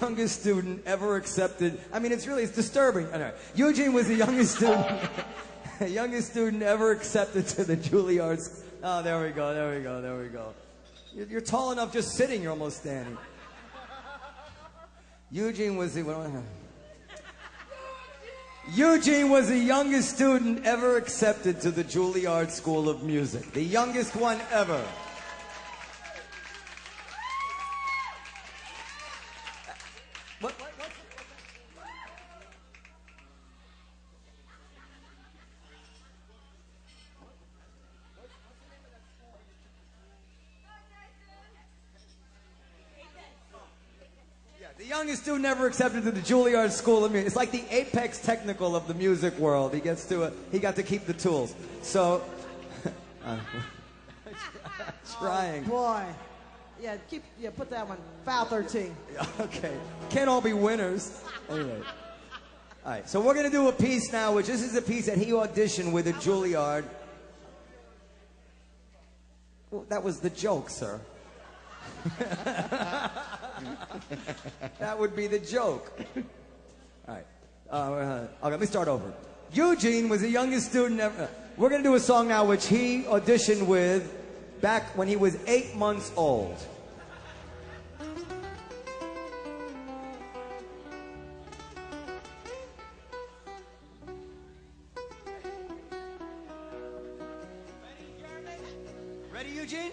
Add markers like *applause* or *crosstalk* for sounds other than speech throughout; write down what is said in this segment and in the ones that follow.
youngest student ever accepted. I mean, it's really it's disturbing. Know. Eugene was the youngest student, *laughs* youngest student ever accepted to the Juilliard. Oh, there we go. There we go. There we go. You're, you're tall enough just sitting. You're almost standing. Eugene was the. What, Eugene was the youngest student ever accepted to the Juilliard School of Music. The youngest one ever. Youngest student ever accepted to the Juilliard School of Music. It's like the apex technical of the music world. He gets to, uh, he got to keep the tools. So, *laughs* uh, trying. Boy. Yeah, keep yeah, put that one. Foul 13. *laughs* Okay. Can't all be winners. Anyway. All right. So we're going to do a piece now, which this is a piece that he auditioned with at Juilliard. Well, that was the joke, sir. That would be the joke. All right. Uh, okay, let me start over. Eugene was the youngest student ever. We're going to do a song now which he auditioned with back when he was eight months old. Ready, Eugene?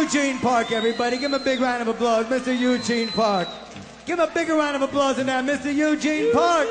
Eugene Park, everybody. Give him a big round of applause, Mr. Eugene Park. Give him a bigger round of applause than that, Mr. Eugene Park.